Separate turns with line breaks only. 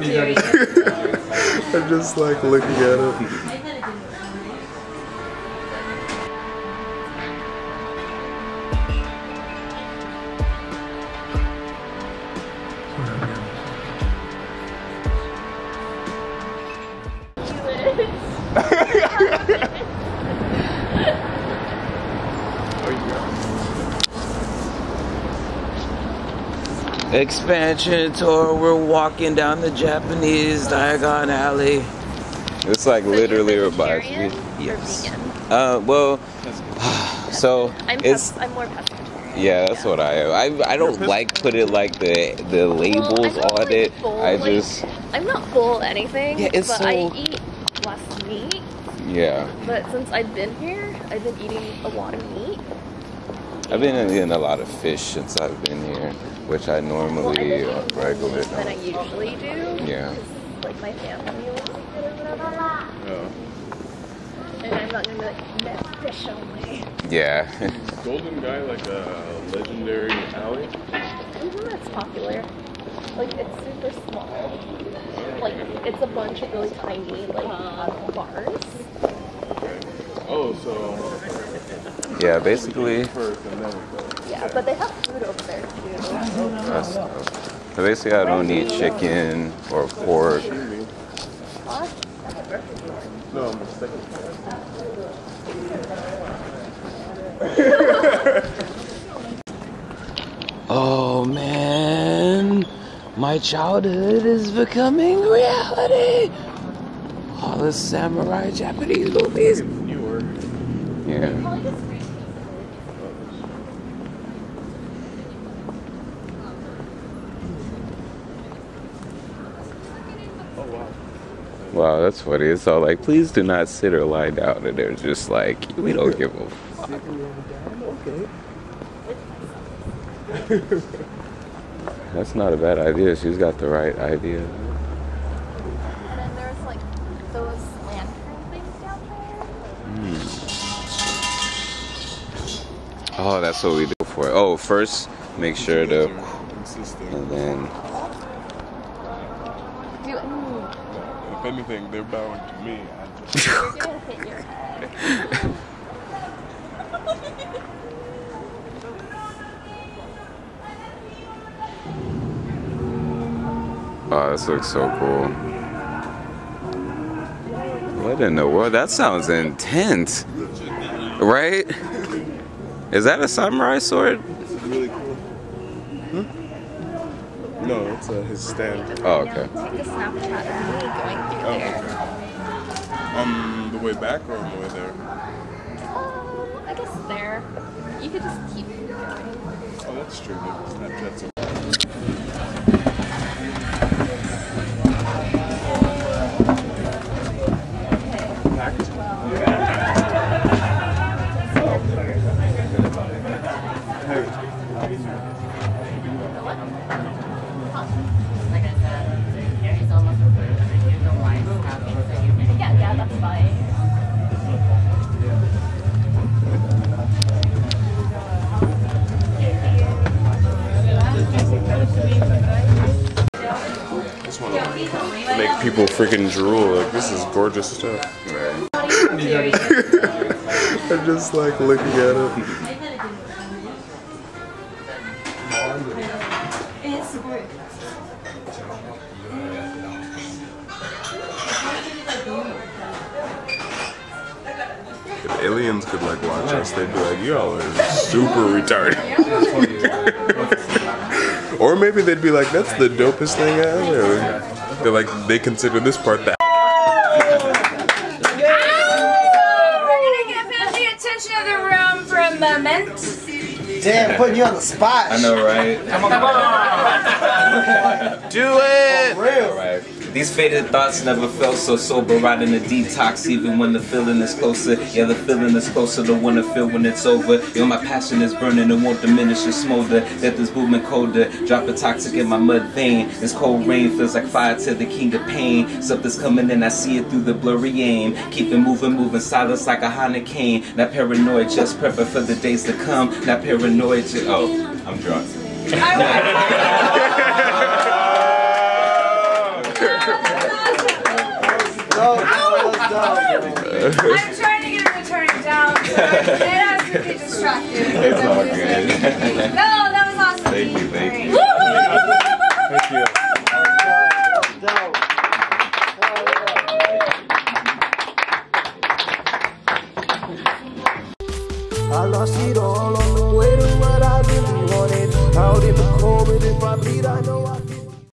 I'm just like looking at him.
Expansion tour. We're walking down the Japanese Diagon Alley. It's like literally
Are
a
you or
Yes.
vegan?
Uh, well, so
I'm,
it's
pes- I'm more pescatarian.
yeah, that's what I am. I I don't like put it like the the labels
I'm
on
really
it.
full,
I
like-
just
I'm not full anything,
Yeah, it's
but I eat less meat.
yeah.
But since I've been here, I've been eating a lot of meat.
I've been eating a lot of fish since I've been here, which I
Well, I've
normally
been
uh,
eating more
regular
meat than I
don't.
usually do.
Yeah.
'cause, Like my family was or whatever.
Oh.
And I'm not gonna be like, no fish only.
Yeah.
Golden Gai like a legendary alley.
Mhm, That's popular. Like it's super small. Like it's a bunch of really tiny like uh, bars.
Oh, so
yeah, basically.
first and then we go.
Yeah, but they have food over there too.
That's, so basically, I don't eat chicken or pork.
Huh?
No, I'm mistaken.
Oh man, my childhood is becoming reality. All the samurai Japanese movies.
You.
Yeah.
Wow,
that's funny. It's all like, please do not sit or lie down, and they're just like, we don't give a fuck.
Okay.
That's not a bad idea. She's got the right idea.
And then there's like those lantern things down. Hmm.
Oh, that's what we do for it. Oh, first, make sure to, and then,
Do mm,
If anything, they're bowing to me.
You're gonna hit your head.
oh, this looks so cool. What in the world? That sounds intense, right? Is that a samurai sword?
This is really cool. Hmm? No, it's uh, his stand.
Oh, okay.
Take a Snapchat of me going through
Oh,
there.
On the way back or on the way there?
Um, I guess there. You could just keep going.
Oh, that's true. Snapchat's a
Like
make people freaking drool. Like this is gorgeous stuff. I'm just like looking at it. If aliens could like watch us, they'd be like, "Y'all are super retarded." or maybe they'd be like, "That's the dopest thing ever." They're like, they consider this part the
We're gonna get the attention of the room for a moment.
Damn, putting you on the spot.
I know, right? Come on.
Do
it! These faded thoughts never felt so sober, riding a detox, even when the feeling is closer. Yeah, the feeling is closer to I feel when it's over. Yo, my passion is burning and won't diminish or smolder. Death is movement colder, drop a toxic in my mud vein. This cold rain feels like fire to the king of pain. Something's coming and I see it through the blurry aim. Keep it moving, moving, silence like a hurricane. Not paranoid, just prepping for the days to come. Not paranoid, just, oh, I'm drunk.
Dope, that was dope.
I'm trying to get him to turn it down. So it has to be distracted.
It's all good.
No, that was awesome.
Thank you, thank you.
Thank you.
I lost it